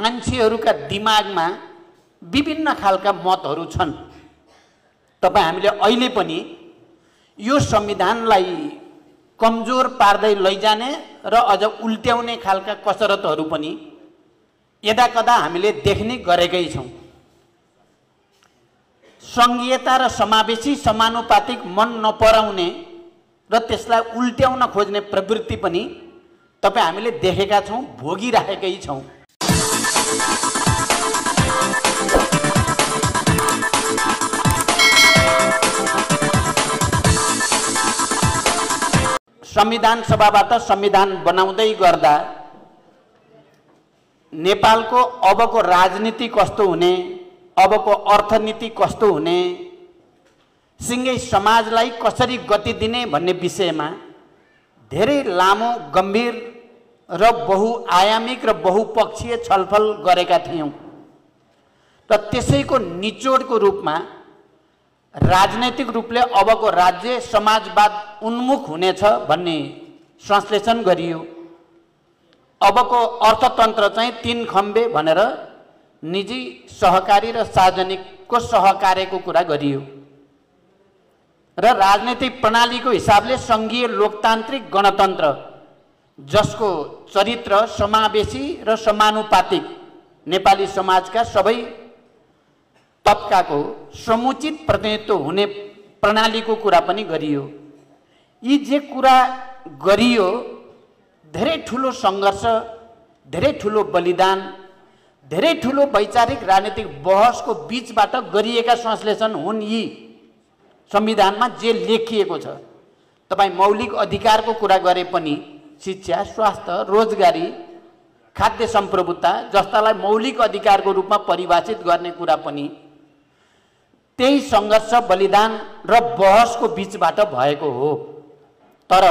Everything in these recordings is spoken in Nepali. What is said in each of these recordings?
मान्छेहरूका दिमागमा विभिन्न खालका मतहरू छन्। तपाईँ हामीले अहिले पनि यो संविधानलाई कमजोर पार्दै लैजाने र अझ उल्ट्याउने खालका कसरतहरू पनि यदाकदा हामीले देख्ने गरेकै छौँ। सङ्घीयता र समावेशी समानुपातिक मन नपराउने र त्यसलाई उल्ट्याउन खोज्ने प्रवृत्ति पनि तपाईँ हामीले देखेका छौँ भोगिराखेकै छौँ। संविधान सभाबाट संविधान बनाउँदै गर्दा नेपालको अबको राजनीति कस्तो हुने अबको अर्थनीति कस्तो हुने सिँगै समाजलाई कसरी गति दिने भन्ने विषयमा धेरै लामो गम्भीर र बहुआयामिक र बहुपक्षीय छलफल गरेका थियौँ। र त्यसैको निचोडको रूपमा राजनैतिक रूपले अबको राज्य समाजवाद उन्मुख हुनेछ भन्ने संश्लेषण गरियो। अबको अर्थतन्त्र चाहिँ तिन खम्बे भनेर निजी सहकारी र सार्वजनिकको सहकार्यको कुरा गरियो। र राजनैतिक प्रणालीको हिसाबले सङ्घीय लोकतान्त्रिक गणतन्त्र जसको चरित्र समावेशी र समानुपातिक नेपाली समाजका सबै तबकाको समुचित प्रतिनिधित्व हुने प्रणालीको कुरा पनि गरियो। यी जे कुरा गरियो धेरै ठुलो सङ्घर्ष धेरै ठुलो बलिदान धेरै ठुलो वैचारिक राजनीतिक बहसको बिचबाट गरिएका संश्लेषण हुन् यी संविधानमा जे लेखिएको छ। तपाईँ मौलिक अधिकारको कुरा गरे पनि शिक्षा स्वास्थ्य रोजगारी खाद्य सम्प्रभुता जस्तालाई मौलिक अधिकारको रूपमा परिभाषित गर्ने कुरा पनि त्यही सङ्घर्ष बलिदान र बहसको बिचबाट भएको हो। तर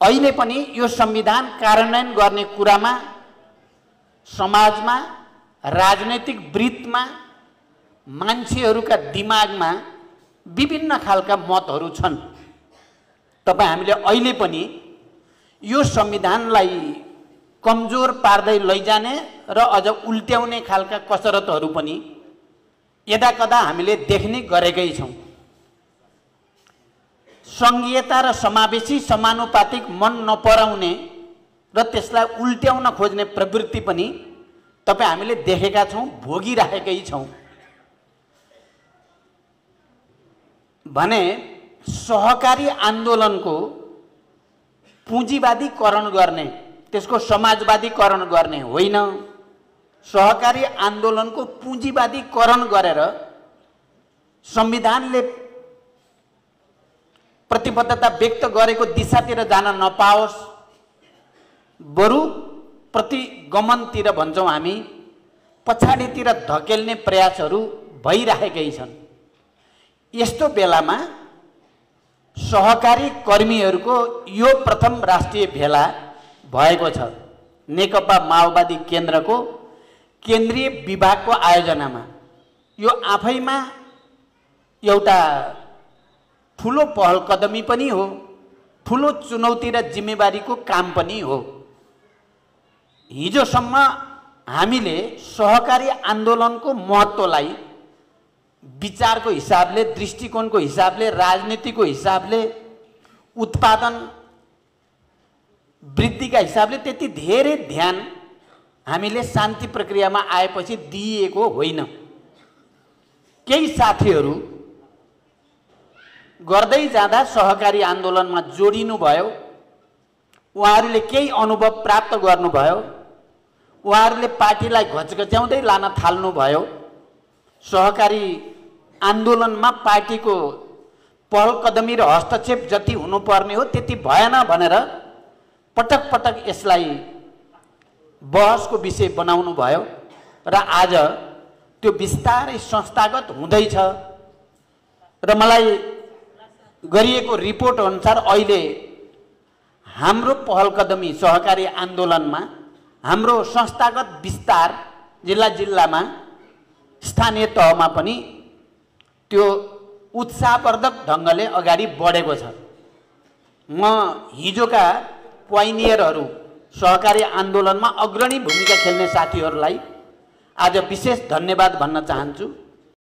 अहिले पनि यो संविधान कार्यान्वयन गर्ने कुरामा समाजमा राजनैतिक वृत्तमा मान्छेहरूका दिमागमा विभिन्न खालका मतहरू छन्। तपाईँ हामीले अहिले पनि यो संविधानलाई कमजोर पार्दै लैजाने र अझ उल्ट्याउने खालका कसरतहरू पनि यदाकदा हामीले देख्ने गरेकै छौँ। सङ्घीयता र समावेशी समानुपातिक मन नपराउने र त्यसलाई उल्ट्याउन खोज्ने प्रवृत्ति पनि तपाईँ हामीले देखेका छौँ भोगिराखेकै छौँ। भने सहकारी आन्दोलनको पुँजीवादीकरण गर्ने त्यसको समाजवादीकरण गर्ने होइन। सहकारी आन्दोलनको पुँजीवादीकरण गरेर संविधानले प्रतिबद्धता व्यक्त गरेको दिशातिर जान नपाओस् बरु प्रतिगमनतिर भन्छौँ हामी पछाडितिर धकेल्ने प्रयासहरू भइराखेकै छन्। यस्तो बेलामा सहकारी कर्मीहरूको यो प्रथम राष्ट्रिय भेला भएको छ। नेकपा माओवादी केन्द्रको केन्द्रीय विभागको आयोजनामा। यो आफैमा एउटा ठुलो पहल कदमी पनि हो। ठुलो चुनौती र जिम्मेवारीको काम पनि हो। हिजोसम्म हामीले सहकारी आन्दोलनको महत्त्वलाई विचारको हिसाबले दृष्टिकोणको हिसाबले राजनीतिको हिसाबले उत्पादन वृद्धिका हिसाबले त्यति धेरै ध्यान हामीले शान्ति प्रक्रियामा आएपछि दिइएको होइन। केही साथीहरू गर्दै जाँदा सहकारी आन्दोलनमा जोडिनु भयो उहाँहरूले केही अनुभव प्राप्त गर्नुभयो उहाँहरूले पार्टीलाई घचघच्याउँदै लान थाल्नुभयो सहकारी आन्दोलनमा पार्टीको पहल कदमी र हस्तक्षेप जति हुनुपर्ने हो त्यति भएन भनेर पटक पटक यसलाई बहसको विषय बनाउनु भयो र आज त्यो बिस्तारै संस्थागत हुँदैछ र मलाई गरिएको रिपोर्ट अनुसार अहिले हाम्रो पहल कदमी सहकारी आन्दोलनमा हाम्रो संस्थागत विस्तार जिल्ला जिल्लामा स्थानीय तहमा पनि त्यो उत्साहवर्धक ढङ्गले अगाडि बढेको छ। म हिजोका पाइनियरहरू सहकारी आन्दोलनमा अग्रणी भूमिका खेल्ने साथीहरूलाई आज विशेष धन्यवाद भन्न चाहन्छु।